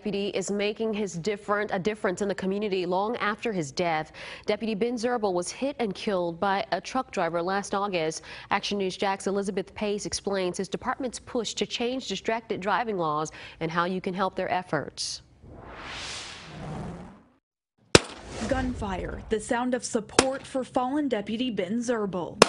Deputy is making his different a difference in the community long after his death. Deputy Ben Zirbel was hit and killed by a truck driver last August. Action News Jax's Elizabeth Pace explains his department's push to change distracted driving laws and how you can help their efforts. Gunfire, the sound of support for fallen Deputy Ben Zirbel.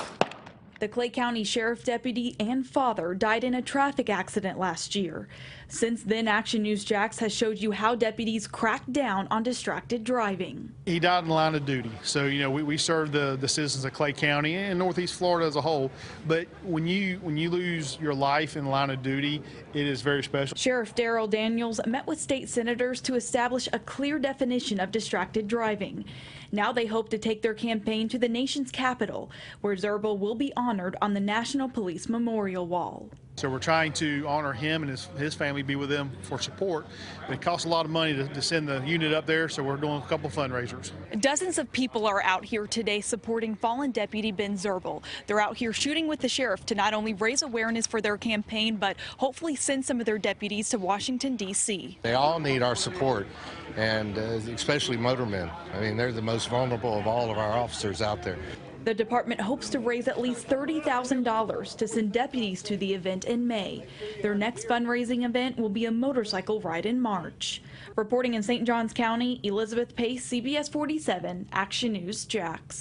The Clay County Sheriff Deputy and father died in a traffic accident last year. Since then, Action News Jax has showed you how deputies crack down on distracted driving. He died in the line of duty. So, you know, we, we serve the, the citizens of Clay County and Northeast Florida as a whole. But when you when you lose your life in the line of duty, it is very special. Sheriff Darryl Daniels met with state senators to establish a clear definition of distracted driving. Now they hope to take their campaign to the nation's capital, where Zirbel will be honored on the National Police Memorial Wall. So we're trying to honor him and his, his family, be with them for support. But it costs a lot of money to, to send the unit up there, so we're doing a couple fundraisers. Dozens of people are out here today supporting fallen Deputy Ben Zirbel. They're out here shooting with the sheriff to not only raise awareness for their campaign, but hopefully send some of their deputies to Washington, D.C. They all need our support, and uh, especially motormen. I mean, they're the most vulnerable of all of our officers out there. The department hopes to raise at least $30,000 to send deputies to the event in May. Their next fundraising event will be a motorcycle ride in March. Reporting in St. Johns County, Elizabeth Pace, CBS 47, Action News, Jax.